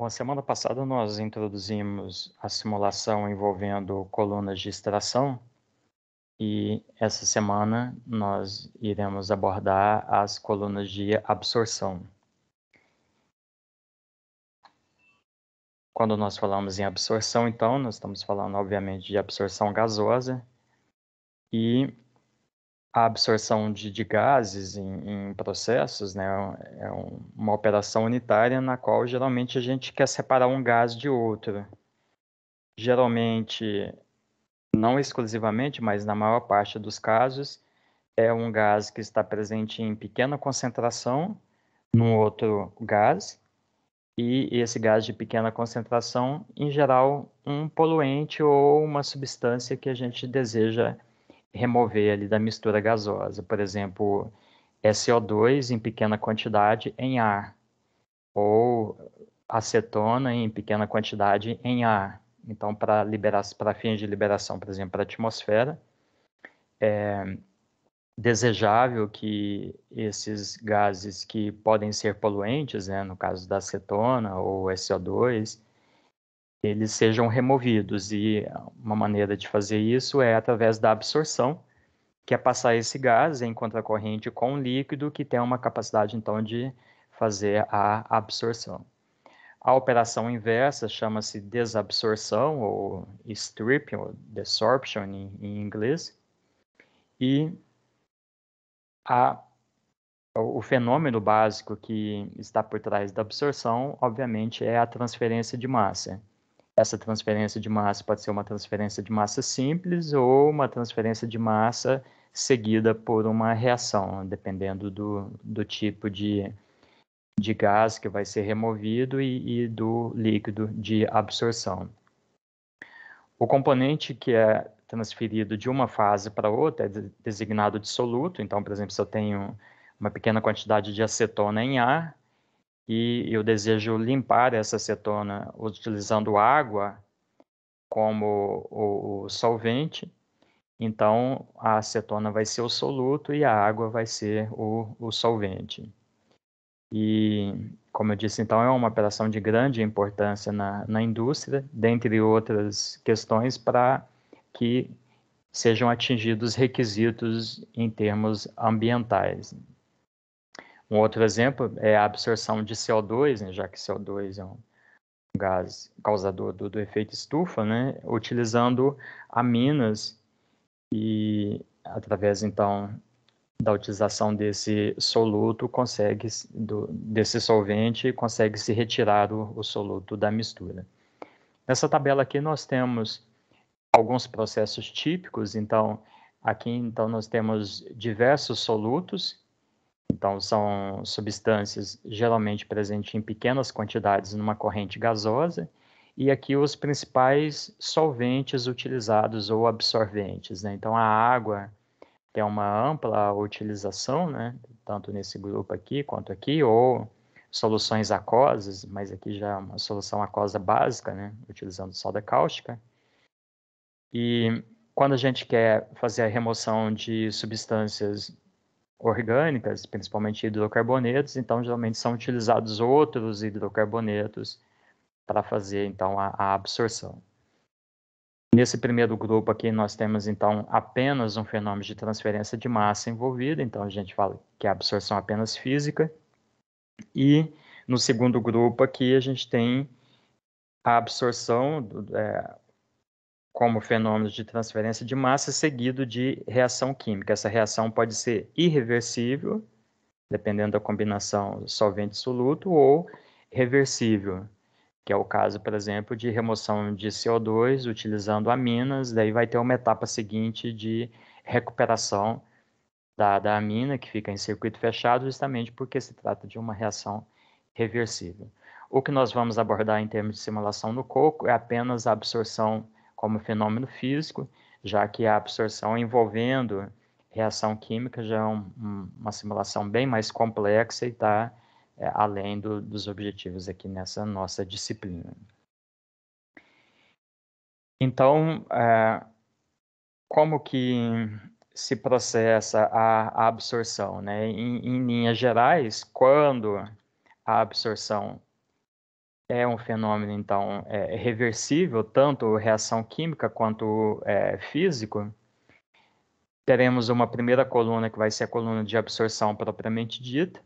Bom, semana passada nós introduzimos a simulação envolvendo colunas de extração e essa semana nós iremos abordar as colunas de absorção. Quando nós falamos em absorção, então, nós estamos falando, obviamente, de absorção gasosa e a absorção de, de gases em, em, processos né, é um, uma operação unitária na qual geralmente a gente quer separar um gás de outro. Geralmente, não exclusivamente, mas na maior parte dos casos, é um gás que está presente em pequena concentração no outro gás, e esse gás de pequena concentração, em geral, um poluente ou uma substância que a gente deseja remover ali da mistura gasosa. Por exemplo, SO2 em pequena quantidade em ar, ou acetona em pequena quantidade em ar. Então, para para fins de liberação, por exemplo, para a atmosfera, é desejável que esses gases que podem ser poluentes, né, no caso da acetona ou SO2, eles sejam removidos. E uma maneira de fazer isso é através da absorção, que é passar esse gás em contracorrente com um líquido que tem uma capacidade, então, de fazer a absorção. A operação inversa chama-se desabsorção, ou stripping, ou desorption em, em inglês. E a, o fenômeno básico que está por trás da absorção, obviamente, é a transferência de massa. Essa transferência de massa pode ser uma transferência de massa simples ou uma transferência de massa seguida por uma reação, dependendo do, do tipo de, de gás que vai ser removido e, e do líquido de absorção. O componente que é transferido de uma fase para outra é designado de soluto. Então, por exemplo, se eu tenho uma pequena quantidade de acetona em ar, e eu desejo limpar essa acetona utilizando água como o, o solvente, então a acetona vai ser o soluto e a água vai ser o, o solvente. E, como eu disse, então é uma operação de grande importância na, na indústria, dentre outras questões, para que sejam atingidos requisitos em termos ambientais. Um outro exemplo é a absorção de CO2, né, já que CO2 é um gás causador do, do efeito estufa, né, utilizando aminas e através então da utilização desse soluto consegue do, desse solvente consegue se retirar o, o soluto da mistura. Nessa tabela aqui nós temos alguns processos típicos, então aqui então nós temos diversos solutos então, são substâncias geralmente presentes em pequenas quantidades numa corrente gasosa, e aqui os principais solventes utilizados ou absorventes. Né? Então, a água tem uma ampla utilização, né? tanto nesse grupo aqui quanto aqui, ou soluções aquosas, mas aqui já é uma solução aquosa básica, né? utilizando soda cáustica. E quando a gente quer fazer a remoção de substâncias orgânicas, principalmente hidrocarbonetos, então geralmente são utilizados outros hidrocarbonetos para fazer então a, a, absorção. Nesse primeiro grupo aqui nós temos então apenas um fenômeno de transferência de massa envolvido, então a gente fala que é a absorção apenas física. E no segundo grupo aqui a gente tem a absorção, é, como fenômeno de transferência de massa seguido de reação química. Essa reação pode ser irreversível, dependendo da combinação solvente-soluto, ou reversível, que é o caso, por exemplo, de remoção de CO2 utilizando aminas, daí vai ter uma etapa seguinte de recuperação da, da amina, que fica em circuito fechado, justamente porque se trata de uma reação reversível. O que nós vamos abordar em termos de simulação no coco é apenas a absorção como fenômeno físico, já que a absorção envolvendo reação química já é um, uma simulação bem mais complexa e está é, além do, dos objetivos aqui nessa nossa disciplina. Então, é, como que se processa a, absorção? Né? Em, em linhas gerais, quando a absorção é um fenômeno, então, é, reversível, tanto reação química quanto é, físico, teremos uma primeira coluna que vai ser a coluna de absorção propriamente dita.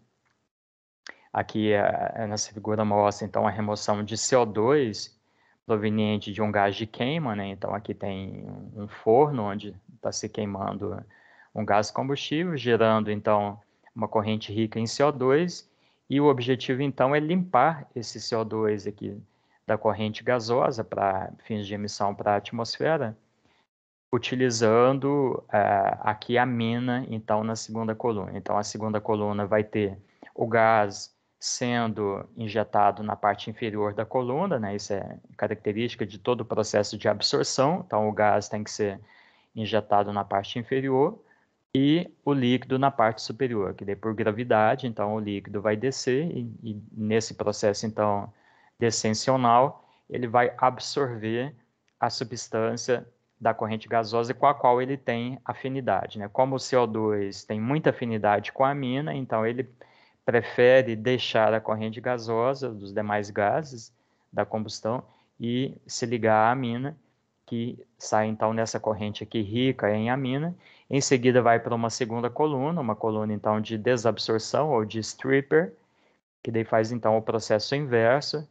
Aqui, é, nessa figura mostra, então, a remoção de CO2 proveniente de um gás de queima, né? Então, aqui tem um forno onde está se queimando um gás combustível, gerando, então, uma corrente rica em CO2, e o objetivo, então, é limpar esse CO2 aqui da corrente gasosa para fins de emissão para a atmosfera, utilizando uh, aqui a mina, então, na segunda coluna. Então, a segunda coluna vai ter o gás sendo injetado na parte inferior da coluna, né? Isso é característica de todo o processo de absorção. Então, o gás tem que ser injetado na parte inferior e o líquido na parte superior, que daí por gravidade, então o líquido vai descer e, e nesse processo, então, descensional, ele vai absorver a substância da corrente gasosa com a qual ele tem afinidade. Né? Como o CO2 tem muita afinidade com a amina, então ele prefere deixar a corrente gasosa dos demais gases da combustão e se ligar à amina, que sai então nessa corrente aqui rica em amina. Em seguida vai para uma segunda coluna, uma coluna então de desabsorção ou de stripper, que daí faz então o processo inverso,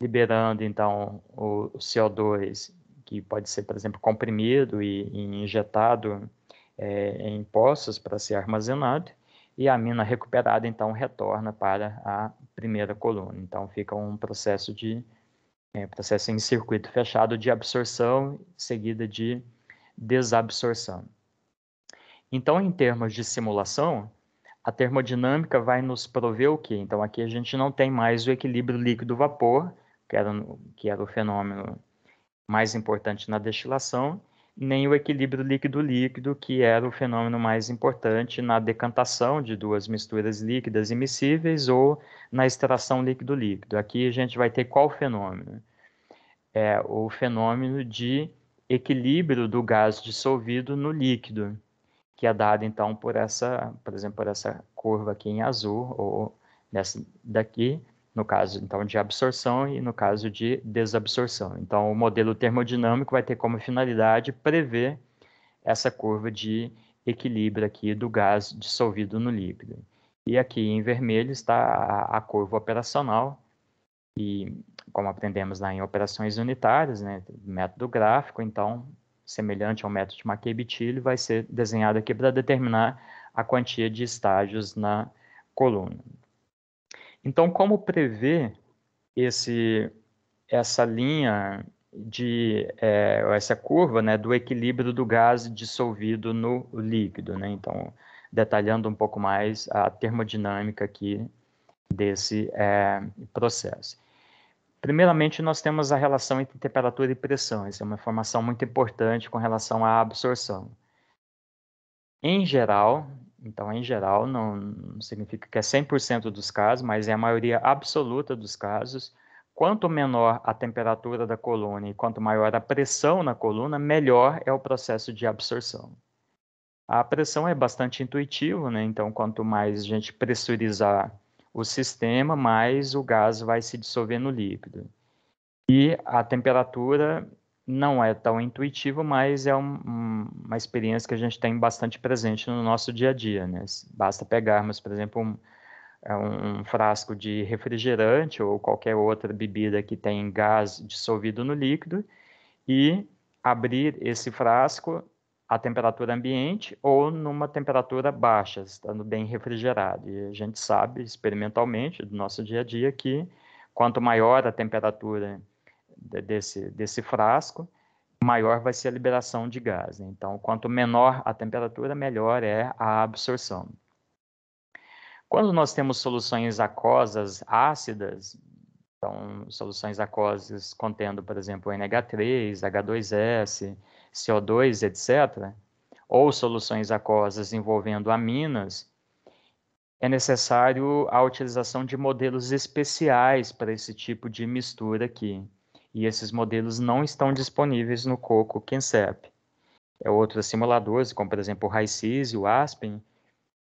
liberando então o CO2, que pode ser, por exemplo, comprimido e, e injetado é, em poços para ser armazenado e a mina recuperada então retorna para a primeira coluna. Então fica um processo de é, processo em circuito fechado de absorção seguida de desabsorção. Então, em termos de simulação, a termodinâmica vai nos prover o quê? Então, aqui a gente não tem mais o equilíbrio líquido-vapor, que era, que era o fenômeno mais importante na destilação, nem o equilíbrio líquido-líquido, que era o fenômeno mais importante na decantação de duas misturas líquidas imissíveis ou na extração líquido-líquido. Aqui a gente vai ter qual fenômeno? É o fenômeno de equilíbrio do gás dissolvido no líquido, que é dado então por essa, por exemplo, por essa curva aqui em azul ou nessa daqui, no caso então de absorção e no caso de desabsorção. Então o modelo termodinâmico vai ter como finalidade prever essa curva de equilíbrio aqui do gás dissolvido no líquido. E aqui em vermelho está a, a curva operacional e como aprendemos lá em operações unitárias, né, método gráfico, então semelhante ao método de McCabe-Thiele, vai ser desenhado aqui para determinar a quantia de estágios na coluna. Então, como prever esse, essa linha de é, essa curva né, do equilíbrio do gás dissolvido no líquido? Né? Então, detalhando um pouco mais a termodinâmica aqui desse é, processo. Primeiramente, nós temos a relação entre temperatura e pressão. Essa é uma informação muito importante com relação à absorção. Em geral, então, em geral, não, não significa que é 100% dos casos, mas é a maioria absoluta dos casos. Quanto menor a temperatura da coluna e quanto maior a pressão na coluna, melhor é o processo de absorção. A pressão é bastante intuitivo, né? Então, quanto mais a gente pressurizar o sistema, mais o gás vai se dissolver no líquido. E a temperatura não é tão intuitivo, mas é um, uma experiência que a gente tem bastante presente no nosso dia a dia. Né? Basta pegarmos, por exemplo, um, é um frasco de refrigerante ou qualquer outra bebida que tem gás dissolvido no líquido e abrir esse frasco à temperatura ambiente ou numa temperatura baixa, estando bem refrigerado. E a gente sabe experimentalmente do nosso dia a dia que quanto maior a temperatura desse, desse frasco, maior vai ser a liberação de gás. Né? Então, quanto menor a temperatura, melhor é a absorção. Quando nós temos soluções aquosas ácidas, então soluções aquosas contendo, por exemplo, NH3, H2S, CO2, etc., ou soluções aquosas envolvendo aminas, é necessário a utilização de modelos especiais para esse tipo de mistura aqui e esses modelos não estão disponíveis no Coco Kensep. É outros simuladores, como por exemplo o HiSys e o Aspen,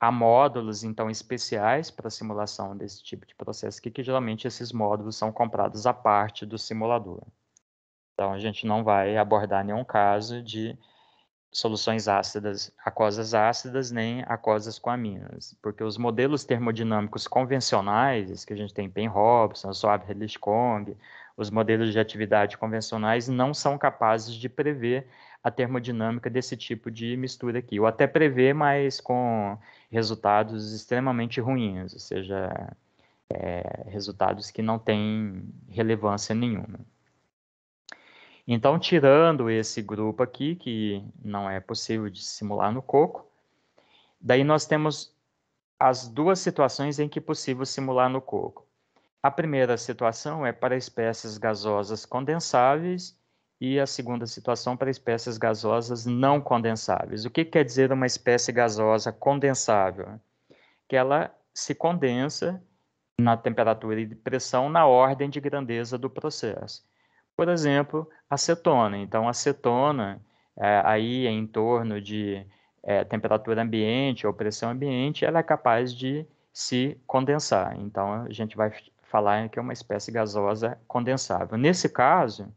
há módulos, então, especiais para simulação desse tipo de processo aqui, que geralmente esses módulos são comprados à parte do simulador. Então, a gente não vai abordar nenhum caso de soluções ácidas, aquosas ácidas, nem aquosas com aminas, porque os modelos termodinâmicos convencionais, que a gente tem Pen Robson, Hedlichkong, os modelos de atividade convencionais não são capazes de prever a termodinâmica desse tipo de mistura aqui, ou até prever, mas com resultados extremamente ruins, ou seja, é, resultados que não têm relevância nenhuma. Então, tirando esse grupo aqui, que não é possível de simular no coco, daí nós temos as duas situações em que é possível simular no coco. A primeira situação é para espécies gasosas condensáveis e a segunda situação para espécies gasosas não condensáveis. O que quer dizer uma espécie gasosa condensável? Que ela se condensa na temperatura e pressão na ordem de grandeza do processo. Por exemplo, acetona. Então, acetona, é, aí em torno de é, temperatura ambiente ou pressão ambiente, ela é capaz de se condensar. Então, a gente vai falar que é uma espécie gasosa condensável. Nesse caso,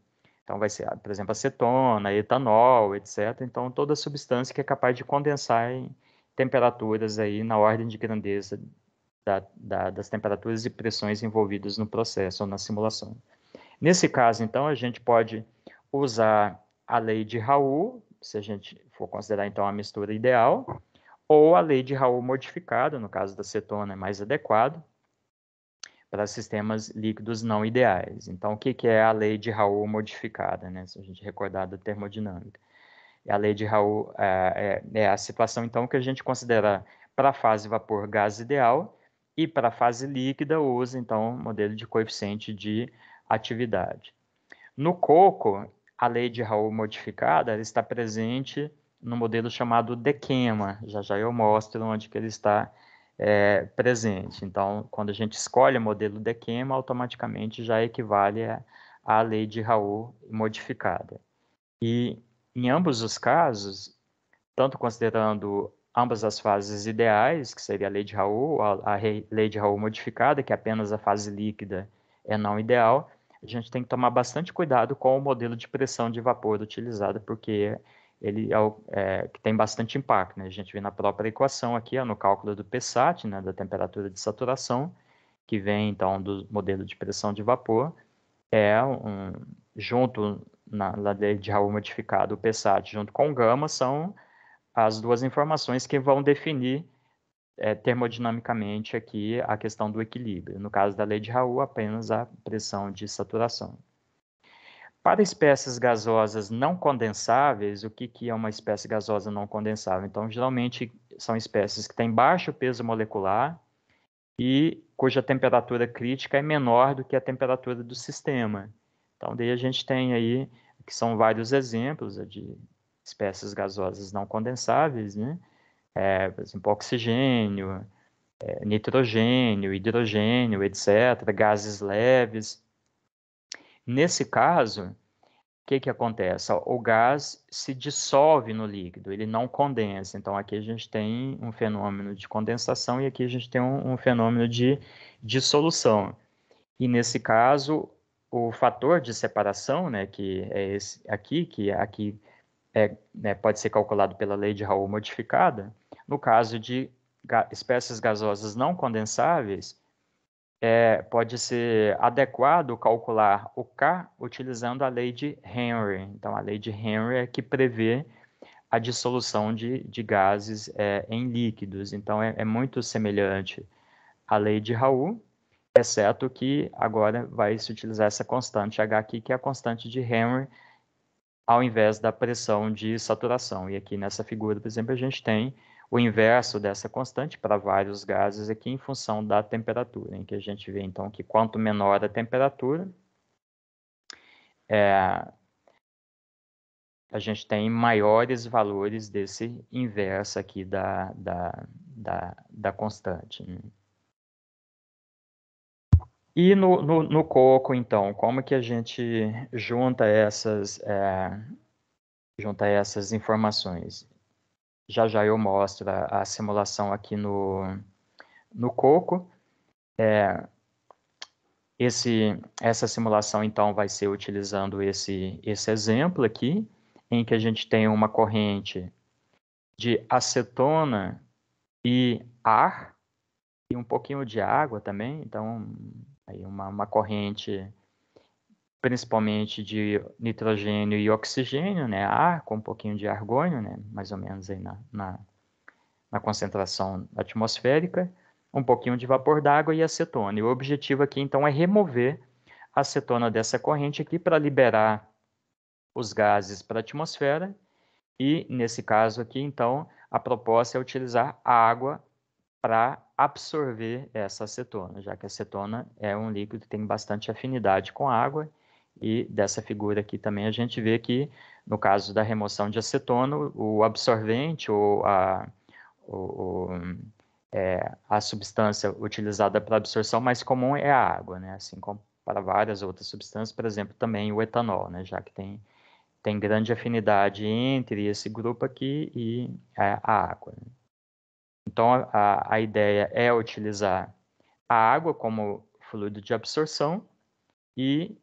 então vai ser, por exemplo, acetona, etanol, etc. Então, toda substância que é capaz de condensar em temperaturas aí na ordem de grandeza da, da, das temperaturas e pressões envolvidas no processo ou na simulação. Nesse caso, então, a gente pode usar a lei de Raoult, se a gente for considerar então a mistura ideal, ou a lei de Raoult modificada, no caso da cetona é mais adequado, para sistemas líquidos não ideais. Então, o que, que é a lei de Raoult modificada, né? se a gente recordar da termodinâmica? A lei de Raoult é, é, é a situação, então, que a gente considera para a fase vapor gás ideal e para a fase líquida usa, então, o modelo de coeficiente de atividade. No coco, a lei de Raoult modificada está presente no modelo chamado Dequema. Já já eu mostro onde que ele está é, presente. Então, quando a gente escolhe o modelo Dequema, automaticamente já equivale à lei de Raoult modificada. E em ambos os casos, tanto considerando ambas as fases ideais, que seria a lei de Raoult, a, a lei de Raoult modificada, que é apenas a fase líquida é não ideal, a gente tem que tomar bastante cuidado com o modelo de pressão de vapor utilizado, porque ele é, o, é que tem bastante impacto. Né? A gente vê na própria equação aqui, ó, no cálculo do PSAT, né, da temperatura de saturação, que vem então do modelo de pressão de vapor, é um, junto na, na lei de Raoult modificado, o PSAT junto com o gama, são as duas informações que vão definir é, termodinamicamente aqui a questão do equilíbrio. No caso da lei de Raoult, apenas a pressão de saturação. Para espécies gasosas não condensáveis, o que, que é uma espécie gasosa não condensável? Então, geralmente são espécies que têm baixo peso molecular e cuja temperatura crítica é menor do que a temperatura do sistema. Então, daí a gente tem aí, que são vários exemplos de espécies gasosas não condensáveis, né? É, por exemplo, oxigênio, é, nitrogênio, hidrogênio, etc., gases leves. Nesse caso, o que, que acontece? O gás se dissolve no líquido, ele não condensa. Então, aqui a gente tem um fenômeno de condensação e aqui a gente tem um, um fenômeno de dissolução. E nesse caso, o fator de separação, né, que é esse aqui, que aqui é, né, pode ser calculado pela lei de Raoult modificada, no caso de ga espécies gasosas não condensáveis, é, pode ser adequado calcular o K utilizando a lei de Henry. Então, a lei de Henry é que prevê a dissolução de, de gases é, em líquidos. Então, é, é, muito semelhante à lei de Raoult, exceto que agora vai se utilizar essa constante H aqui, que é a constante de Henry, ao invés da pressão de saturação. E aqui nessa figura, por exemplo, a gente tem o inverso dessa constante para vários gases aqui em função da temperatura, em que a gente vê então que quanto menor a temperatura, é, a gente tem maiores valores desse inverso aqui da, da, da, da constante. Né? E no, no, no, coco, então, como que a gente junta essas, é, junta essas informações? já já eu mostro a, a simulação aqui no, no Coco. É, esse, essa simulação, então, vai ser utilizando esse, esse exemplo aqui, em que a gente tem uma corrente de acetona e ar, e um pouquinho de água também, então, aí uma, uma corrente principalmente de nitrogênio e oxigênio, né, ar com um pouquinho de argônio, né, mais ou menos aí na, na, na concentração atmosférica, um pouquinho de vapor d'água e acetona. E o objetivo aqui, então, é remover a acetona dessa corrente aqui para liberar os gases para a atmosfera. E, nesse caso aqui, então, a proposta é utilizar a água para absorver essa acetona, já que a acetona é um líquido que tem bastante afinidade com a água e dessa figura aqui também a gente vê que, no caso da remoção de acetona, o absorvente ou a, o, o, é, a substância utilizada para absorção mais comum é a água, né? assim como para várias outras substâncias, por exemplo, também o etanol, né? já que tem, tem grande afinidade entre esse grupo aqui e a, a água. Né? Então, a, a ideia é utilizar a água como fluido de absorção e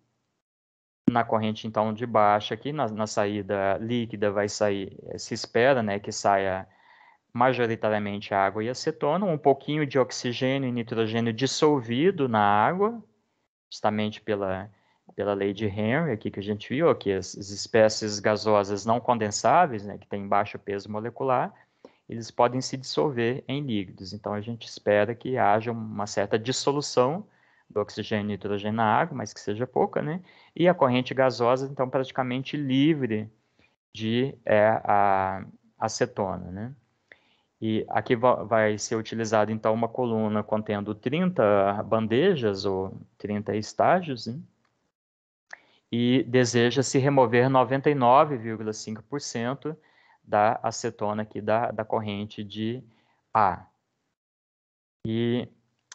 na corrente então de baixa aqui, na, na, saída líquida vai sair, se espera né, que saia majoritariamente água e acetona, um pouquinho de oxigênio e nitrogênio dissolvido na água, justamente pela, pela lei de Henry aqui que a gente viu, que as, as espécies gasosas não condensáveis, né, que têm baixo peso molecular, eles podem se dissolver em líquidos. Então a gente espera que haja uma certa dissolução do oxigênio e nitrogênio na água, mas que seja pouca, né? E a corrente gasosa, então, praticamente livre de é, a acetona, né? E aqui vai ser utilizado, então, uma coluna contendo 30 bandejas ou 30 estágios, né? e deseja-se remover 99,5% da acetona aqui da, da corrente de A. E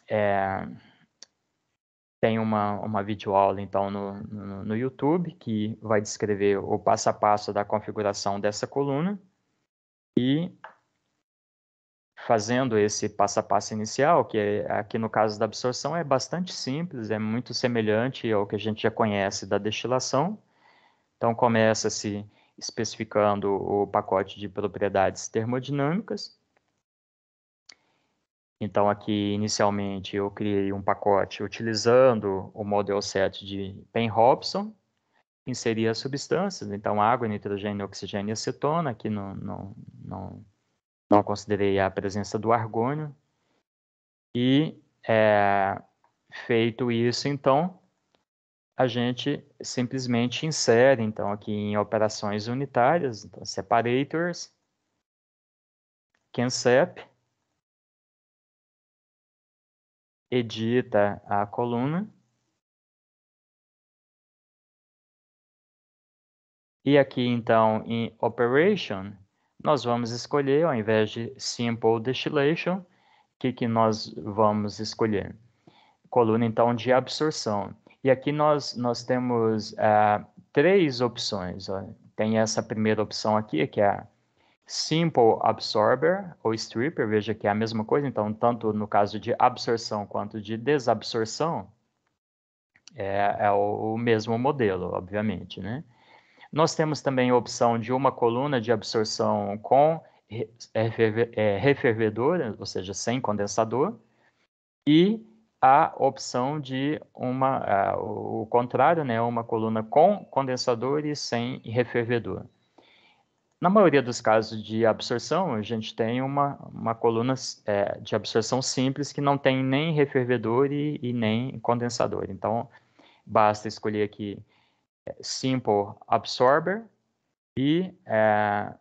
é, tem uma, uma videoaula, então, no, no, no, YouTube, que vai descrever o passo a passo da configuração dessa coluna. E fazendo esse passo a passo inicial, que é, aqui no caso da absorção é bastante simples, é muito semelhante ao que a gente já conhece da destilação. Então, começa-se especificando o pacote de propriedades termodinâmicas, então, aqui, inicialmente, eu criei um pacote utilizando o model set de Penn-Hobson, inseri as substâncias, então água, nitrogênio, oxigênio e acetona, aqui não, não, não, não considerei a presença do argônio, e é, feito isso, então, a gente simplesmente insere, então, aqui em operações unitárias, então, separators, CanSep, edita a coluna. E aqui, então, em Operation, nós vamos escolher, ao invés de Simple Distillation, o que, que nós vamos escolher? Coluna, então, de absorção. E aqui nós, nós temos uh, três opções. Ó. Tem essa primeira opção aqui, que é Simple Absorber ou Stripper, veja que é a mesma coisa, então, tanto no caso de absorção quanto de desabsorção, é, é o, o, mesmo modelo, obviamente, né? Nós temos também a opção de uma coluna de absorção com é, refervedora, ou seja, sem condensador, e a opção de uma, uh, o contrário, né, uma coluna com condensador e sem refervedor. Na maioria dos casos de absorção, a gente tem uma, uma coluna é, de absorção simples que não tem nem refervedor e, e nem condensador. Então, basta escolher aqui é, Simple Absorber e, é,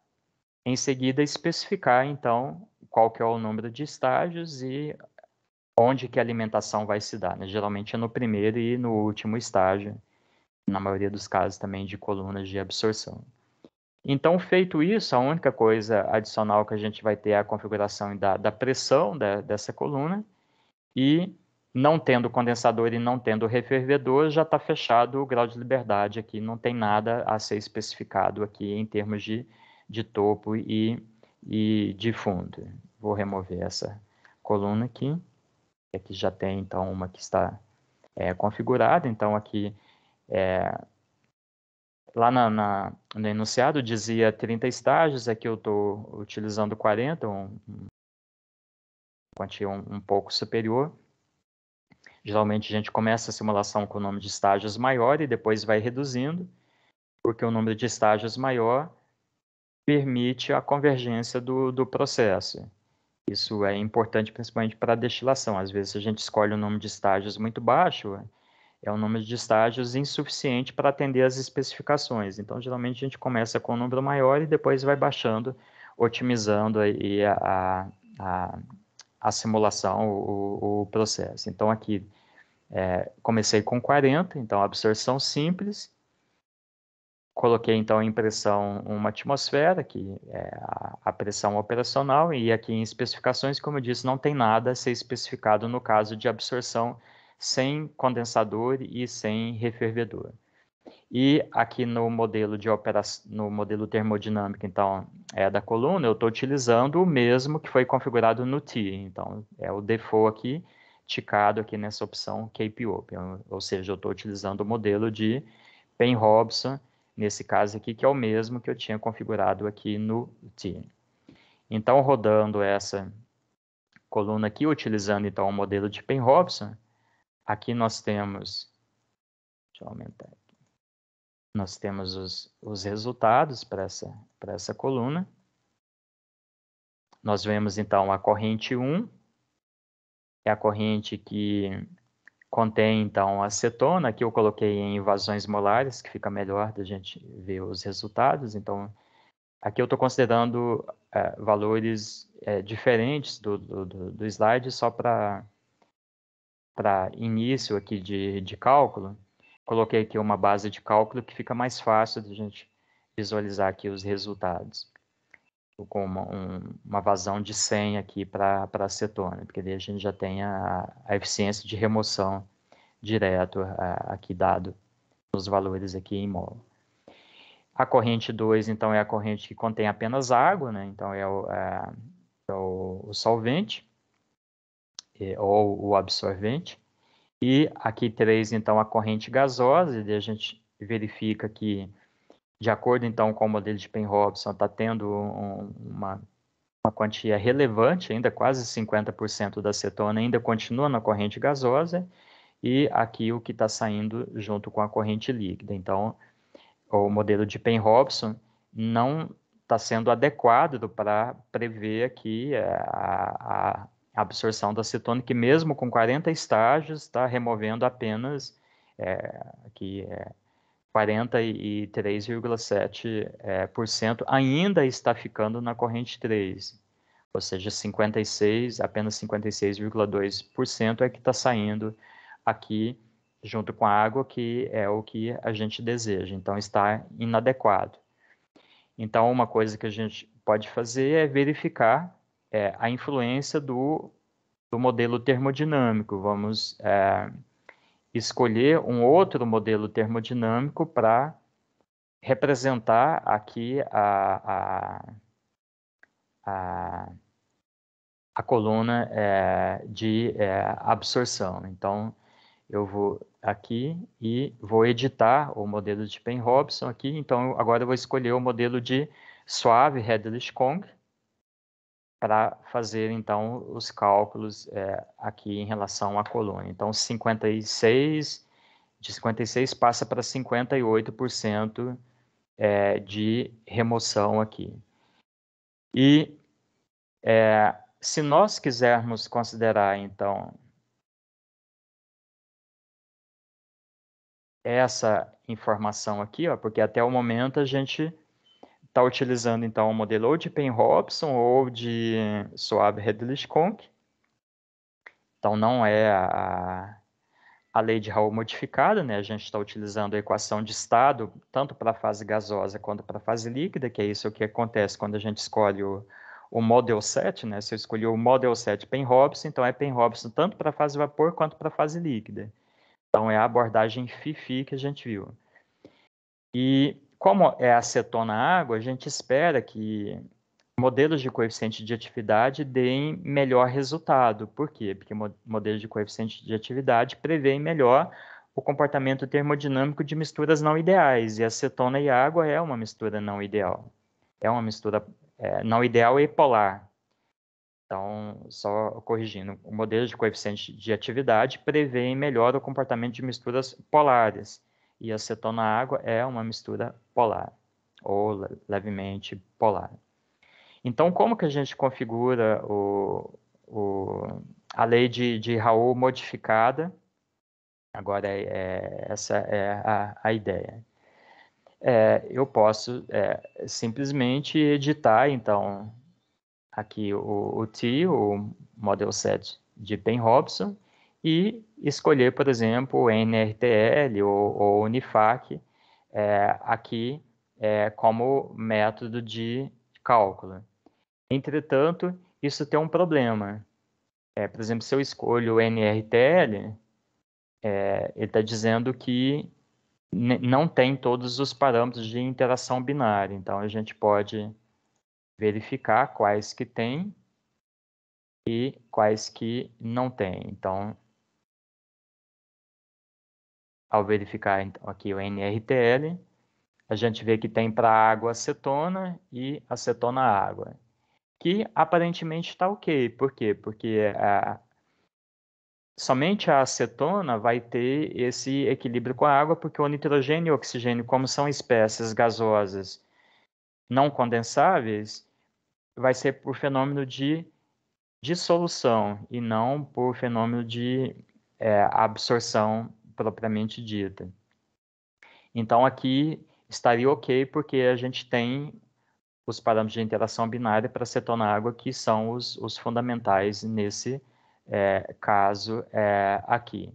em seguida, especificar, então, qual que é o número de estágios e onde que a alimentação vai se dar. Né? Geralmente é no primeiro e no último estágio, na maioria dos casos também de colunas de absorção. Então, feito isso, a única coisa adicional que a gente vai ter é a configuração da, da pressão da, dessa coluna e não tendo condensador e não tendo refervedor, já está fechado o grau de liberdade aqui, não tem nada a ser especificado aqui em termos de, de topo e e de fundo. Vou remover essa coluna aqui. Aqui já tem, então, uma que está é, configurada. Então, aqui, é, lá na, na, no enunciado dizia 30 estágios, aqui eu estou utilizando 40, um, um quantia um, um pouco superior. Geralmente a gente começa a simulação com o número de estágios maior e depois vai reduzindo, porque o número de estágios maior permite a convergência do, do processo. Isso é importante principalmente para a destilação. Às vezes a gente escolhe um número de estágios muito baixo, é um número de estágios insuficiente para atender às especificações. Então, geralmente a gente começa com um número maior e depois vai baixando, otimizando aí a, a, a simulação, o, o, processo. Então, aqui é, comecei com 40, então absorção simples, Coloquei então em pressão uma atmosfera, que é a, pressão operacional, e aqui em especificações, como eu disse, não tem nada a ser especificado no caso de absorção sem condensador e sem refervedor. E aqui no modelo de operação, no modelo termodinâmico, então, é da coluna, eu estou utilizando o mesmo que foi configurado no TI. Então, é o default aqui, ticado aqui nessa opção Cape Open, ou seja, eu estou utilizando o modelo de Penn-Robson, nesse caso aqui, que é o mesmo que eu tinha configurado aqui no T. Então, rodando essa coluna aqui, utilizando então o modelo de Penn-Robson, aqui nós temos, deixa eu aumentar aqui, nós temos os, os resultados para essa, essa coluna. Nós vemos então a corrente 1, é a corrente que contém então acetona, aqui eu coloquei em invasões molares, que fica melhor da gente ver os resultados, então aqui eu estou considerando é, valores é, diferentes do, do, do, slide só para início aqui de, de cálculo, coloquei aqui uma base de cálculo que fica mais fácil de a gente visualizar aqui os resultados. Com uma, um, uma vazão de 100 aqui para acetona, porque daí a gente já tem a, a eficiência de remoção direto a, aqui dado nos valores aqui em mol. A corrente 2, então, é a corrente que contém apenas água, né? então é o, é, é o, o solvente é, ou o absorvente. E aqui 3, então, a corrente gasosa, e a gente verifica que, de acordo então com o modelo de Penn-Robson, está tendo um, uma, uma quantia relevante, ainda quase 50% da acetona ainda continua na corrente gasosa, e aqui o que está saindo junto com a corrente líquida. Então, o modelo de Penn-Robson não está sendo adequado para prever aqui é, a, a, absorção da acetona, que mesmo com 40 estágios está removendo apenas é, aqui, é, 43,7%, é, por cento, ainda está ficando na corrente 3, ou seja, 56, apenas 56,2% é que está saindo aqui junto com a água, que é o que a gente deseja. Então, está inadequado. Então, uma coisa que a gente pode fazer é verificar é, a influência do, do modelo termodinâmico. Vamos é, escolher um outro modelo termodinâmico para representar aqui a, a, a, a coluna é, de é, absorção. Então, eu vou aqui e vou editar o modelo de Penn-Robson aqui. Então, agora eu vou escolher o modelo de Suave Headless Kong para fazer, então, os cálculos é, aqui em relação à coluna. Então, 56, de 56 passa para 58% é, de remoção aqui. E é, se nós quisermos considerar, então, essa informação aqui, ó, porque até o momento a gente está utilizando então o modelo ou de Penn-Robson ou de Swab Headless Conk. Então não é a, a lei de Raul modificada, né? A gente está utilizando a equação de estado tanto para a fase gasosa quanto para a fase líquida, que é isso que acontece quando a gente escolhe o, o Model set, né? Se eu escolhi o Model set Penn-Robson, então é Penn-Robson tanto para a fase vapor quanto para a fase líquida. Então, é a abordagem FIFI que a gente viu. E como é acetona água, a gente espera que modelos de coeficiente de atividade deem melhor resultado. Por quê? Porque modelos de coeficiente de atividade prevêem melhor o comportamento termodinâmico de misturas não ideais, e acetona e água é uma mistura não ideal. É uma mistura é, não ideal e polar. Então, só corrigindo, o modelo de coeficiente de atividade prevê melhor o comportamento de misturas polares, e acetona água é uma mistura polar, ou levemente polar. Então, como que a gente configura o, o, a lei de, de Raoult modificada Agora, é, é, essa é a, a ideia. É, eu posso é, simplesmente editar, então, aqui o, o T, o model set de Penn-Robson, e escolher, por exemplo, o NRTL ou, ou Unifac é, aqui é, como método de cálculo. Entretanto, isso tem um problema. É, por exemplo, se eu escolho o NRTL, é, ele está dizendo que não tem todos os parâmetros de interação binária. Então, a gente pode verificar quais que tem e quais que não tem. Então, ao verificar então, aqui o NRTL, a gente vê que tem para água acetona e acetona água, que aparentemente está ok. Por quê? Porque a, somente a acetona vai ter esse equilíbrio com a água, porque o nitrogênio e o oxigênio, como são espécies gasosas não condensáveis, vai ser por fenômeno de dissolução e não por fenômeno de é, absorção propriamente dita. Então aqui estaria ok porque a gente tem os parâmetros de interação binária para acetona água que são os, os fundamentais nesse é, caso é, aqui.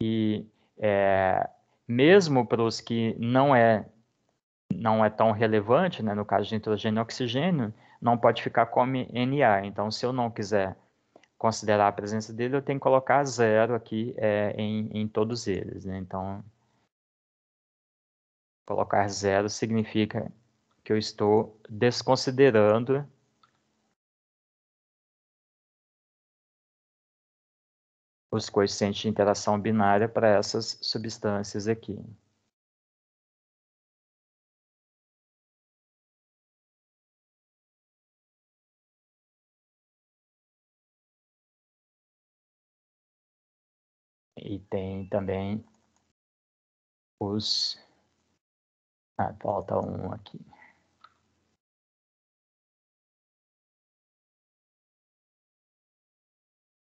E é, mesmo para os que não é não é tão relevante, né, no caso de nitrogênio e oxigênio, não pode ficar como Na. Então, se eu não quiser considerar a presença dele, eu tenho que colocar zero aqui é, em, em todos eles. Né? Então, colocar zero significa que eu estou desconsiderando os coeficientes de interação binária para essas substâncias aqui. E tem também os... Ah, falta um aqui.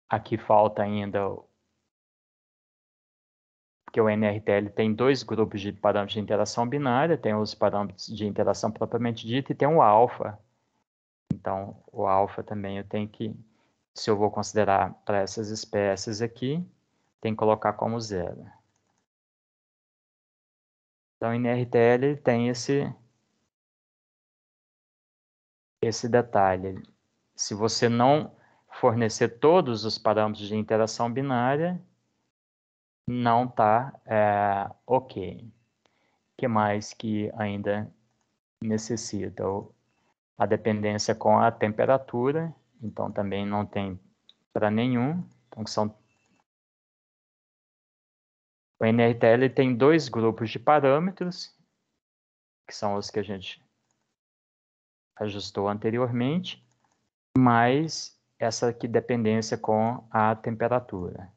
Aqui falta ainda porque o NRTL tem dois grupos de parâmetros de interação binária, tem os parâmetros de interação propriamente dita e tem o alfa. Então, o alfa também eu tenho que, se eu vou considerar para essas espécies aqui, tem que colocar como zero. Então, o NRTL tem esse, esse detalhe. Se você não fornecer todos os parâmetros de interação binária, não está é, ok. O que mais que ainda necessita? A dependência com a temperatura, então também não tem para nenhum. Então são o NRTL tem dois grupos de parâmetros, que são os que a gente ajustou anteriormente, mas essa aqui dependência com a temperatura.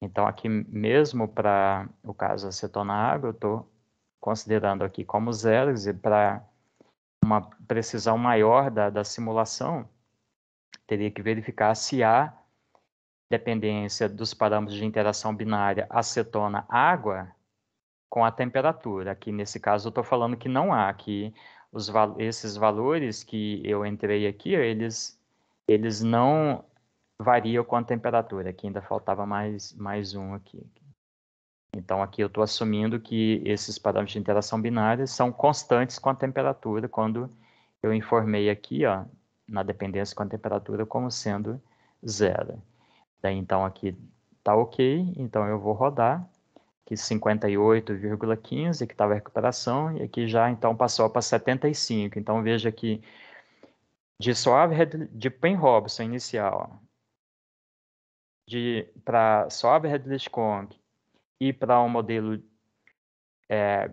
Então, aqui mesmo para o caso acetona água, eu estou considerando aqui como zero, e para uma precisão maior da, da simulação, teria que verificar se há dependência dos parâmetros de interação binária acetona-água com a temperatura. Aqui nesse caso eu estou falando que não há, que os, esses valores que eu entrei aqui, eles, eles não variam com a temperatura. Aqui ainda faltava mais, mais um aqui. Então aqui eu estou assumindo que esses parâmetros de interação binária são constantes com a temperatura quando eu informei aqui, ó, na dependência com a temperatura como sendo zero. Daí então aqui tá ok, então eu vou rodar, que 58,15 que estava a recuperação, e aqui já então passou para 75. Então veja que de suave de Pen Robson inicial, para suave Headless E para um modelo é,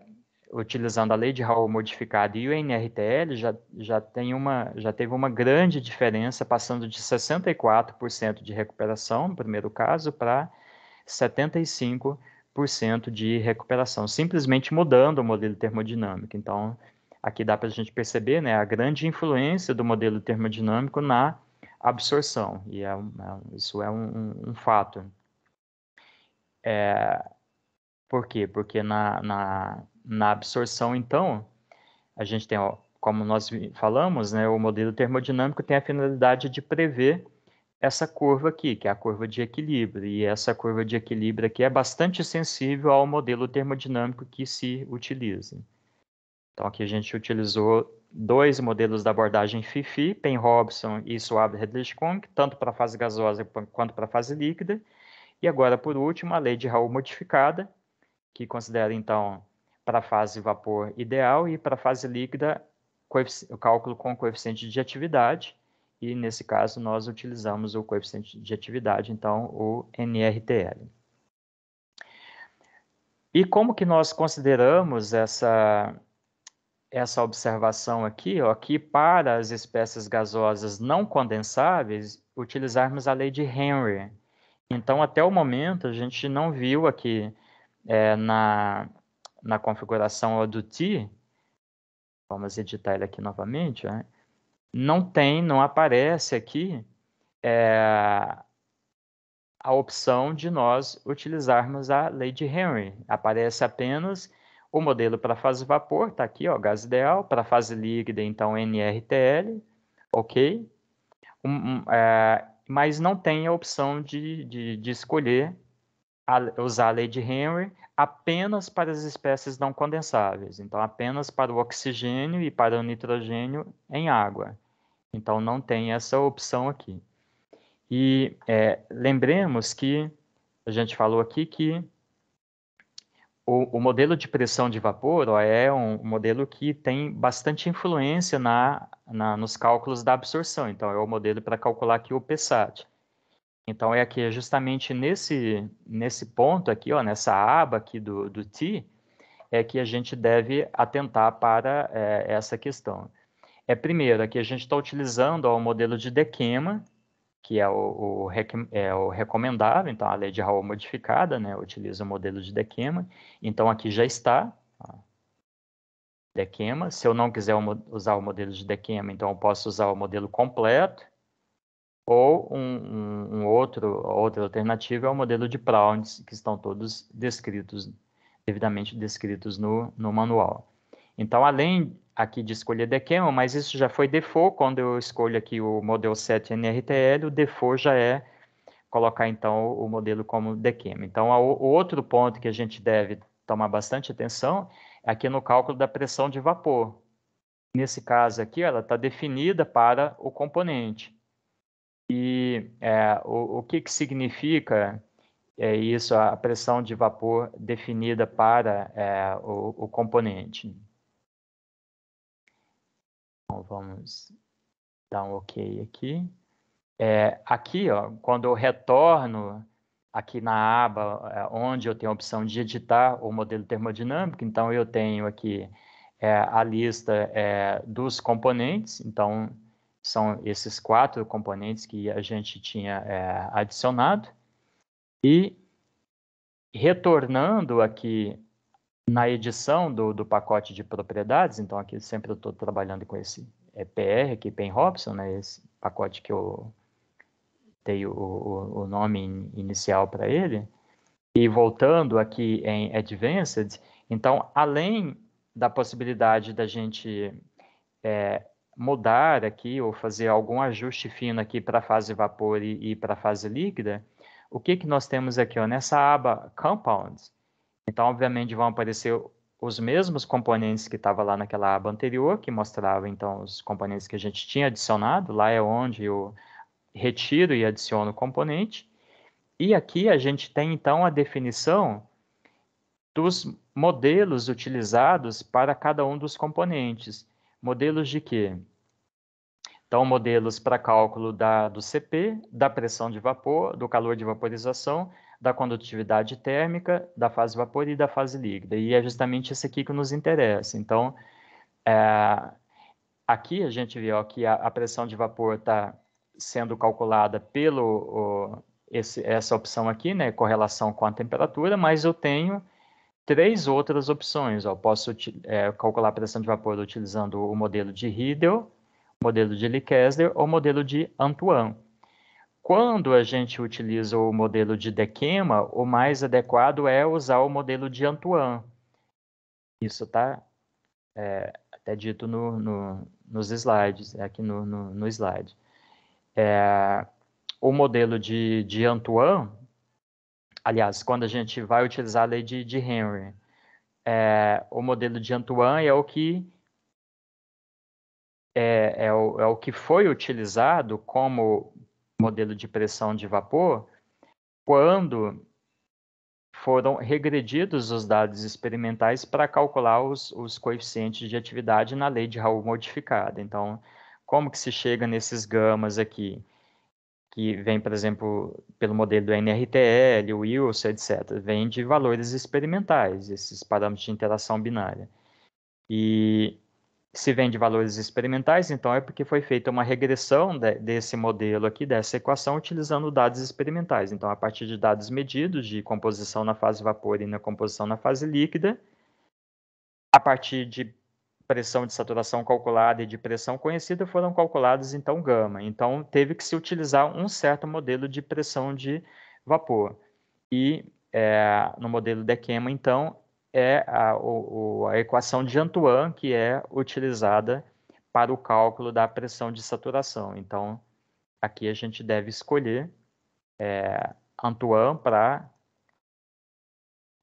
utilizando a lei de Raul modificada e o NRTL já, já, tem uma, já teve uma grande diferença, passando de 64% de recuperação, no primeiro caso, para 75% de recuperação, simplesmente mudando o modelo termodinâmico. Então, aqui dá para a gente perceber né, a grande influência do modelo termodinâmico na absorção, e é, é isso é um, um fato. É, por quê? Porque na, na, na absorção, então, a gente tem, ó, como nós falamos, né, o modelo termodinâmico tem a finalidade de prever essa curva aqui, que é a curva de equilíbrio, e essa curva de equilíbrio aqui é bastante sensível ao modelo termodinâmico que se utiliza. Então, aqui a gente utilizou dois modelos da abordagem FIFI, Penn-Robson e Suave-Redlich-Kong, tanto para a fase gasosa quanto para a fase líquida. E agora, por último, a lei de Raul modificada, que considera, então, para a fase vapor ideal e para a fase líquida o cálculo com coeficiente de atividade, e nesse caso nós utilizamos o coeficiente de atividade, então o NRTL. E como que nós consideramos essa, essa observação aqui, ó, que para as espécies gasosas não condensáveis, utilizarmos a lei de Henry. Então, até o momento, a gente não viu aqui é, na, na configuração do T, vamos editar ele aqui novamente, né? não tem, não aparece aqui é, a opção de nós utilizarmos a lei de Henry. Aparece apenas o modelo para fase vapor, está aqui, ó, gás ideal, para fase líquida, então NRTL, ok? Um, um, é, mas não tem a opção de, de, de escolher a, usar a lei de Henry apenas para as espécies não condensáveis, então apenas para o oxigênio e para o nitrogênio em água. Então não tem essa opção aqui. E é, lembremos que a gente falou aqui que o, o, modelo de pressão de vapor ó, é um modelo que tem bastante influência na, na, nos cálculos da absorção. Então, é o modelo para calcular aqui o PSAT. Então, é aqui justamente nesse, nesse ponto aqui, ó, nessa aba aqui do, do T, é que a gente deve atentar para é, essa questão. É primeiro, aqui a gente está utilizando ó, o modelo de Dequema, que é o, o, é o recomendável, então a lei de Raul modificada, né, utiliza o modelo de Dequema, então aqui já está, Dequema, se eu não quiser usar o modelo de Dequema, então eu posso usar o modelo completo, ou um, um, um outro, outra alternativa é o modelo de Proud's, que estão todos descritos, devidamente descritos no, no manual. Então, além aqui de escolher Dequema, mas isso já foi default, quando eu escolho aqui o modelo 7 NRTL, o default já é colocar então o modelo como Dequema. Então, o outro ponto que a gente deve tomar bastante atenção é aqui no cálculo da pressão de vapor. Nesse caso aqui, ela está definida para o componente. E é, o, o que, que significa é isso, a pressão de vapor definida para é, o, o, componente? Então, vamos dar um OK aqui. É, aqui, ó, quando eu retorno aqui na aba é, onde eu tenho a opção de editar o modelo termodinâmico, então eu tenho aqui é, a lista é, dos componentes, então são esses quatro componentes que a gente tinha é, adicionado. E retornando aqui na edição do, do pacote de propriedades, então aqui sempre eu estou trabalhando com esse EPR aqui, Pen Robson, né, esse pacote que eu dei o, o, o nome inicial para ele, e voltando aqui em Advanced, então, além da possibilidade da gente é, mudar aqui ou fazer algum ajuste fino aqui para a fase vapor e, e para a fase líquida, o que, que nós temos aqui? Ó, nessa aba Compounds, então, obviamente, vão aparecer os mesmos componentes que estavam lá naquela aba anterior, que mostrava, então, os componentes que a gente tinha adicionado. Lá é onde eu retiro e adiciono o componente. E aqui a gente tem então a definição dos modelos utilizados para cada um dos componentes. Modelos de quê? Então, modelos para cálculo da, do CP, da pressão de vapor, do calor de vaporização, da condutividade térmica, da fase vapor e da fase líquida. E é justamente esse aqui que nos interessa. Então, é, aqui a gente vê ó, que a, a pressão de vapor está sendo calculada pelo o, esse, essa opção aqui, né, correlação com a temperatura, mas eu tenho três outras opções. Ó. Posso é, calcular a pressão de vapor utilizando o modelo de Riedel, modelo de Lee-Kessler ou modelo de Antoine. Quando a gente utiliza o modelo de Dequema, o mais adequado é usar o modelo de Antoine. Isso está é, até dito no, no, nos slides, aqui no, no, no slide. É, o modelo de, de Antoine, aliás, quando a gente vai utilizar a lei de, de Henry, é, o modelo de Antoine é o que é, é, o, é o que foi utilizado como modelo de pressão de vapor quando foram regredidos os dados experimentais para calcular os, os, coeficientes de atividade na lei de Raul modificada. Então, como que se chega nesses gamas aqui? Que vem, por exemplo, pelo modelo do NRTL, Wilson, etc. Vem de valores experimentais, esses parâmetros de interação binária. E se vem de valores experimentais, então é porque foi feita uma regressão de, desse modelo aqui, dessa equação, utilizando dados experimentais. Então, a partir de dados medidos de composição na fase vapor e na composição na fase líquida, a partir de pressão de saturação calculada e de pressão conhecida, foram calculados, então, gama. Então, teve que se utilizar um certo modelo de pressão de vapor. E é, no modelo Dequema, então, é a, o, a equação de Antoine, que é utilizada para o cálculo da pressão de saturação. Então, aqui a gente deve escolher é, Antoine para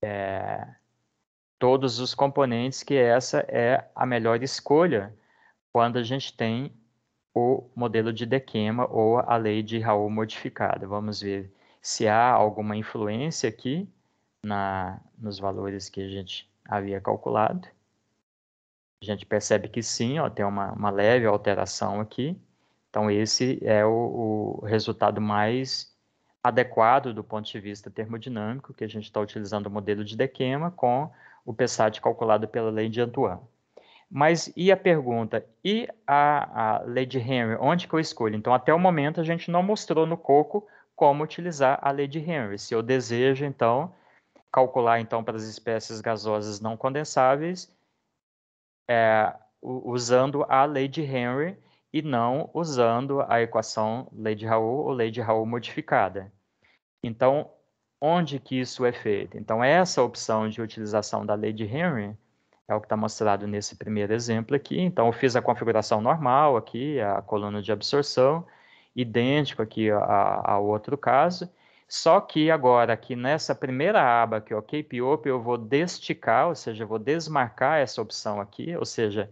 é, todos os componentes, que essa é a melhor escolha quando a gente tem o modelo de Dequema ou a lei de Raul modificada. Vamos ver se há alguma influência aqui na, nos valores que a gente havia calculado. A gente percebe que sim, ó, tem uma, uma leve alteração aqui. Então, esse é o, o, resultado mais adequado do ponto de vista termodinâmico, que a gente está utilizando o modelo de Dequema com o PSAT calculado pela lei de Antoine. Mas e a pergunta, e a, a lei de Henry, onde que eu escolho? Então, até o momento, a gente não mostrou no COCO como utilizar a lei de Henry. Se eu desejo, então, calcular então para as espécies gasosas não condensáveis é, usando a lei de Henry e não usando a equação lei de Raoult ou lei de Raoult modificada. Então, onde que isso é feito? Então, essa opção de utilização da lei de Henry é o que está mostrado nesse primeiro exemplo aqui. Então, eu fiz a configuração normal aqui, a coluna de absorção, idêntico aqui ao outro caso, só que agora, aqui nessa primeira aba aqui, o Cape Up, eu vou desticar, ou seja, eu vou desmarcar essa opção aqui, ou seja,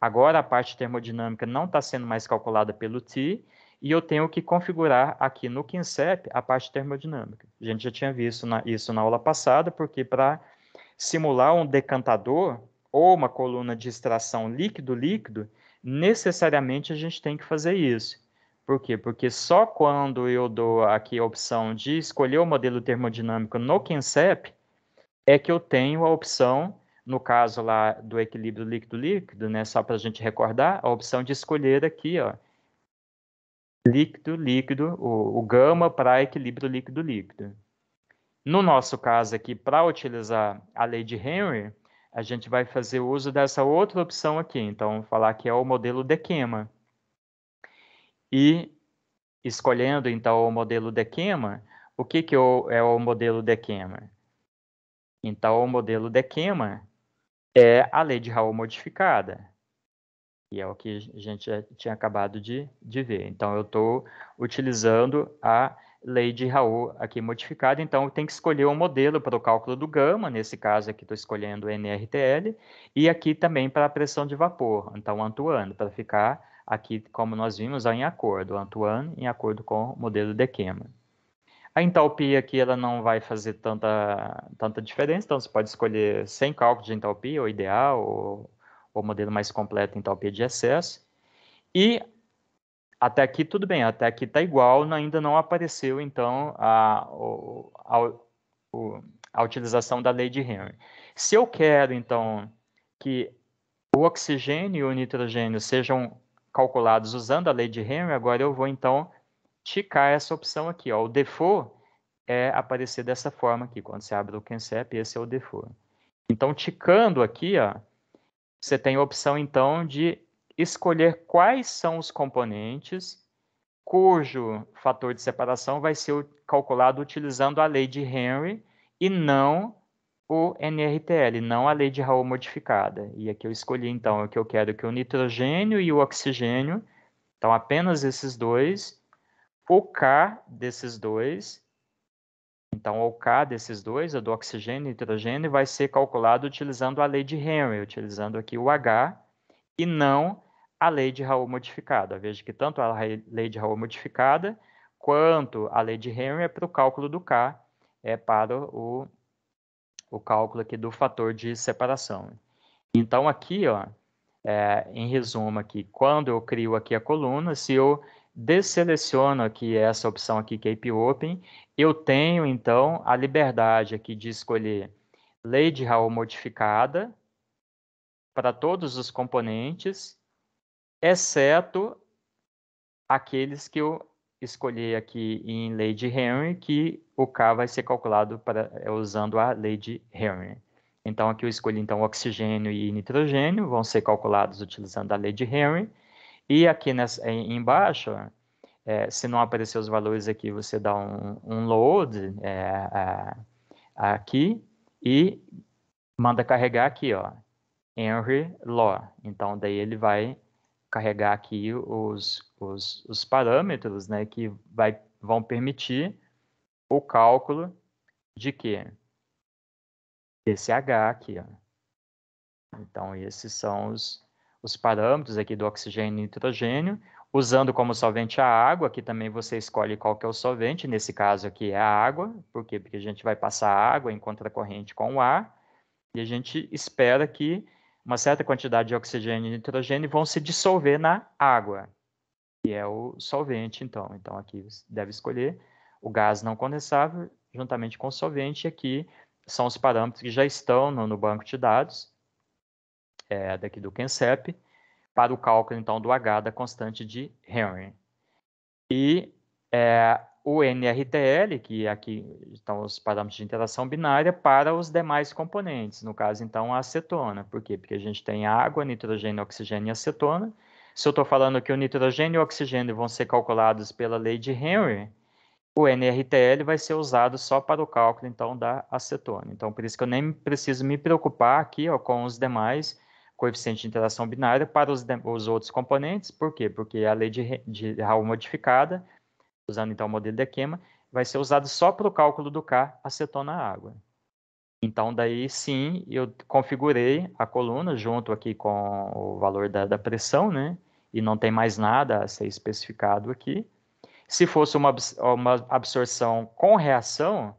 agora a parte termodinâmica não está sendo mais calculada pelo T, e eu tenho que configurar aqui no KINCEP a parte termodinâmica. A gente já tinha visto na, isso na aula passada, porque para simular um decantador ou uma coluna de extração líquido-líquido, necessariamente a gente tem que fazer isso. Por quê? Porque só quando eu dou aqui a opção de escolher o modelo termodinâmico no KINCEP é que eu tenho a opção, no caso lá do equilíbrio líquido-líquido, né, só para a gente recordar, a opção de escolher aqui, ó, líquido-líquido, o, o gama para equilíbrio líquido-líquido. No nosso caso aqui, para utilizar a lei de Henry, a gente vai fazer uso dessa outra opção aqui. Então, falar que é o modelo Dequema. E escolhendo então o modelo Dequema, o que, que é o modelo Dequema? Então, o modelo Dequema é a lei de Raul modificada, e é o que a gente já tinha acabado de, de ver. Então, eu estou utilizando a lei de Raul aqui modificada, então eu tenho que escolher um modelo para o cálculo do gama, nesse caso aqui estou escolhendo o NRTL, e aqui também para a pressão de vapor, então Antoine, para ficar aqui, como nós vimos, em acordo, Antoine em acordo com o modelo Dequema. A entalpia aqui ela não vai fazer tanta, tanta diferença, então você pode escolher sem cálculo de entalpia, ou ideal, ou o modelo mais completo entalpia de excesso. E até aqui tudo bem, até aqui está igual, ainda não apareceu então a, a, a, utilização da lei de Henry. Se eu quero então que o oxigênio e o nitrogênio sejam calculados usando a lei de Henry, agora eu vou então ticar essa opção aqui. Ó. O default é aparecer dessa forma aqui, quando você abre o CanCEP, esse é o default. Então, ticando aqui, ó, você tem a opção então de escolher quais são os componentes cujo fator de separação vai ser calculado utilizando a lei de Henry e não o NRTL, não a lei de Raoult modificada. E aqui eu escolhi, então, o que eu quero que o nitrogênio e o oxigênio, então apenas esses dois, o K desses dois, então o K desses dois, o do oxigênio e nitrogênio, vai ser calculado utilizando a lei de Henry, utilizando aqui o H, e não a lei de Raoult modificada. Veja que tanto a lei de Raoult modificada quanto a lei de Henry é para o cálculo do K, é para o, o cálculo aqui do fator de separação. Então aqui, ó, é, em resumo aqui, quando eu crio aqui a coluna, se eu desseleciono aqui essa opção aqui, Cape Open, eu tenho então a liberdade aqui de escolher lei de Raoult modificada para todos os componentes exceto aqueles que eu escolhi aqui em lei de Henry, que o K vai ser calculado para, é, usando a lei de Henry. Então, aqui eu escolhi então oxigênio e nitrogênio, vão ser calculados utilizando a lei de Henry. E aqui nessa, embaixo, é, se não aparecer os valores aqui, você dá um, um load é, aqui e manda carregar aqui, ó, Henry Law. Então, daí ele vai carregar aqui os, os, os parâmetros né, que vai, vão permitir o cálculo de quê? Desse H aqui. Ó. Então, esses são os, os parâmetros aqui do oxigênio e nitrogênio. Usando como solvente a água, aqui também você escolhe qual que é o solvente, nesse caso aqui é a água, por quê? Porque a gente vai passar água em contracorrente com o ar, e a gente espera que uma certa quantidade de oxigênio e nitrogênio vão se dissolver na água, que é o solvente, então. Então, aqui você deve escolher o gás não condensável juntamente com o solvente, aqui são os parâmetros que já estão no, no banco de dados, é, daqui do CANCEP, para o cálculo, então, do H da constante de Henry. E é, o NRTL, que aqui estão os parâmetros de interação binária, para os demais componentes, no caso, então, a acetona. Por quê? Porque a gente tem água, nitrogênio, oxigênio e acetona. Se eu estou falando que o nitrogênio e o oxigênio vão ser calculados pela lei de Henry, o NRTL vai ser usado só para o cálculo, então, da acetona. Então, por isso que eu nem preciso me preocupar aqui ó, com os demais coeficientes de interação binária para os, os outros componentes. Por quê? Porque a lei de, de Raoult modificada usando então o modelo de Ekema, vai ser usado só para o cálculo do K acetona água. Então, daí sim, eu configurei a coluna junto aqui com o valor da, da pressão, né? E não tem mais nada a ser especificado aqui. Se fosse uma, uma absorção com reação,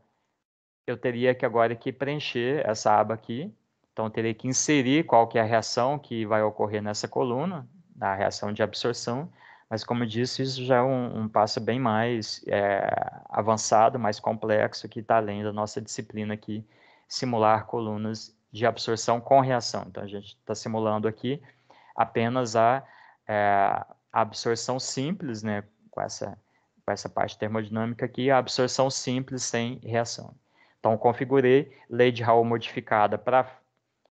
eu teria que agora que preencher essa aba aqui. Então, teria que inserir qual que é a reação que vai ocorrer nessa coluna, a reação de absorção, mas, como eu disse, isso já é um, um passo bem mais é, avançado, mais complexo, que está além da nossa disciplina aqui, simular colunas de absorção com reação. Então, a gente está simulando aqui apenas a, é, absorção simples, né, com essa, com essa parte termodinâmica aqui, a absorção simples sem reação. Então, configurei lei de Raoult modificada para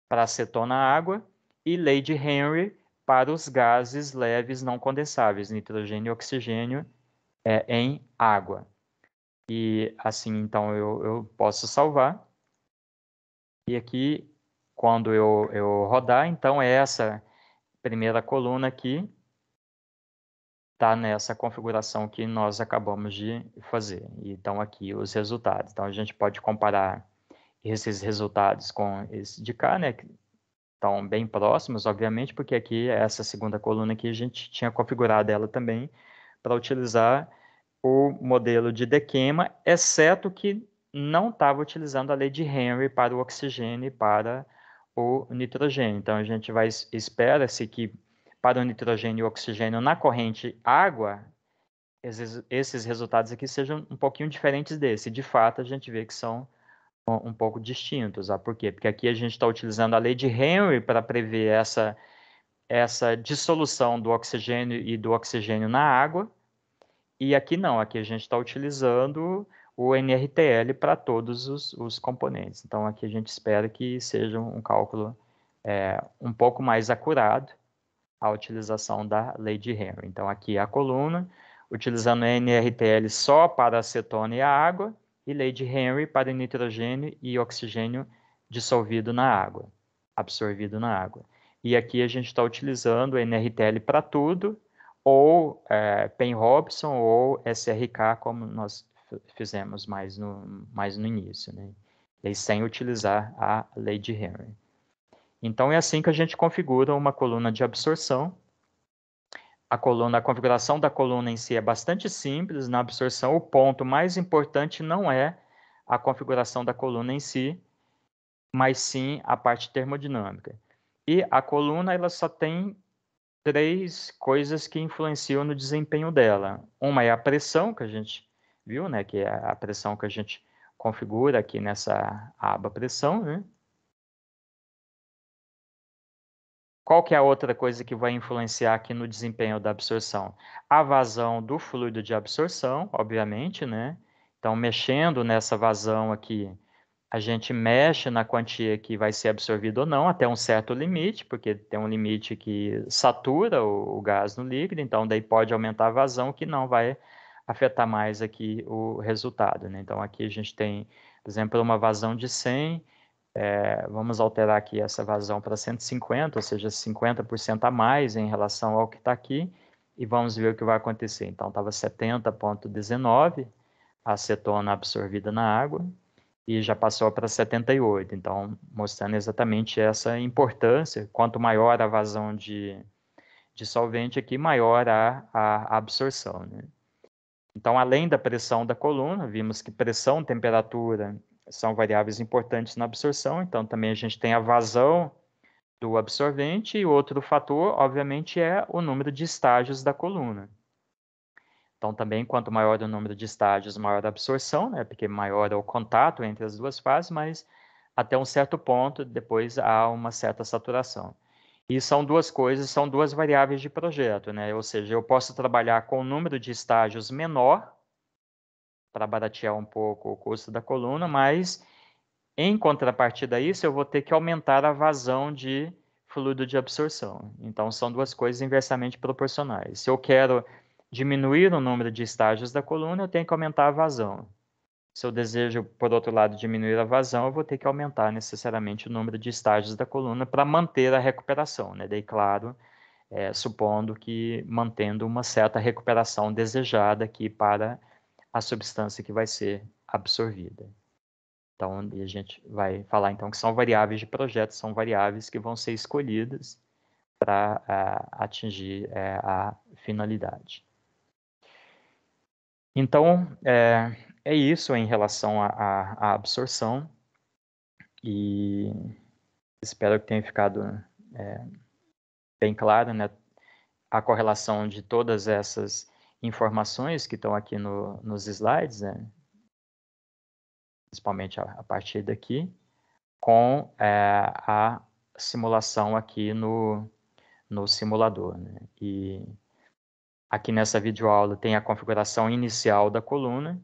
acetona água e lei de Henry para os gases leves não condensáveis, nitrogênio e oxigênio, é, em água. E assim, então, eu, eu posso salvar. E aqui, quando eu, eu rodar, então, essa primeira coluna aqui está nessa configuração que nós acabamos de fazer. Então, aqui os resultados. Então, a gente pode comparar esses resultados com esse de cá, né? Estão bem próximos, obviamente, porque aqui, essa segunda coluna aqui, a gente tinha configurado ela também para utilizar o modelo de Dequema, exceto que não estava utilizando a lei de Henry para o oxigênio e para o nitrogênio. Então, a gente vai espera-se que para o nitrogênio e o oxigênio na corrente água, esses, esses, resultados aqui sejam um pouquinho diferentes desse. De fato, a gente vê que são um, pouco distintos. Ah, por quê? Porque aqui a gente está utilizando a lei de Henry para prever essa, essa dissolução do oxigênio e do oxigênio na água, e aqui não, aqui a gente está utilizando o NRTL para todos os, os, componentes. Então, aqui a gente espera que seja um cálculo é, um pouco mais acurado a utilização da lei de Henry. Então, aqui a coluna, utilizando NRTL só para acetona e a água, e lei de Henry para nitrogênio e oxigênio dissolvido na água, absorvido na água. E aqui a gente está utilizando NRTL para tudo, ou é, Penn-Robson ou SRK, como nós fizemos mais no, mais no início, né? E sem utilizar a lei de Henry. Então, é assim que a gente configura uma coluna de absorção. A, coluna, a configuração da coluna em si é bastante simples. Na absorção, o ponto mais importante não é a configuração da coluna em si, mas sim a parte termodinâmica. E a coluna ela só tem três coisas que influenciam no desempenho dela. Uma é a pressão, que a gente viu, né, que é a pressão que a gente configura aqui nessa aba pressão, né? Qual que é a outra coisa que vai influenciar aqui no desempenho da absorção? A vazão do fluido de absorção, obviamente, né? Então, mexendo nessa vazão aqui, a gente mexe na quantia que vai ser absorvida ou não, até um certo limite, porque tem um limite que satura o, o gás no líquido, então daí pode aumentar a vazão, que não vai afetar mais aqui o resultado. Né? Então aqui a gente tem, por exemplo, uma vazão de 100, é, vamos alterar aqui essa vazão para 150, ou seja, 50% a mais em relação ao que está aqui, e vamos ver o que vai acontecer. Então estava 70,19 acetona absorvida na água, e já passou para 78. Então, mostrando exatamente essa importância. Quanto maior a vazão de, de solvente aqui, maior a, a absorção. Né? Então, além da pressão da coluna, vimos que pressão temperatura são variáveis importantes na absorção. Então, também a gente tem a vazão do absorvente e outro fator, obviamente, é o número de estágios da coluna. Então, também, quanto maior o número de estágios, maior a absorção, né? porque maior é o contato entre as duas fases, mas até um certo ponto, depois há uma certa saturação. E são duas coisas, são duas variáveis de projeto, né? Ou seja, eu posso trabalhar com um número de estágios menor para baratear um pouco o custo da coluna, mas em contrapartida a isso, eu vou ter que aumentar a vazão de fluido de absorção. Então, são duas coisas inversamente proporcionais. Se eu quero diminuir o número de estágios da coluna, eu tenho que aumentar a vazão. Se eu desejo, por outro lado, diminuir a vazão, eu vou ter que aumentar necessariamente o número de estágios da coluna para manter a recuperação. Né? Daí, claro, é, supondo que mantendo uma certa recuperação desejada aqui para a substância que vai ser absorvida. Então, a gente vai falar então que são variáveis de projeto, são variáveis que vão ser escolhidas para atingir uh, a finalidade. Então, é, é isso em relação à absorção e espero que tenha ficado é, bem claro né, a correlação de todas essas informações que estão aqui no, nos slides, né, principalmente a, a, partir daqui, com é, a simulação aqui no, no simulador. Né, e Aqui nessa videoaula tem a configuração inicial da coluna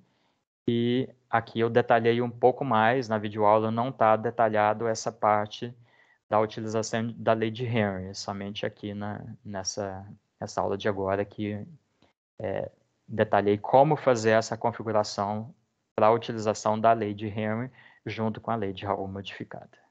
e aqui eu detalhei um pouco mais, na videoaula não está detalhado essa parte da utilização da lei de Henry, somente aqui na, nessa, nessa aula de agora que é, detalhei como fazer essa configuração para a utilização da lei de Henry junto com a lei de Raul modificada.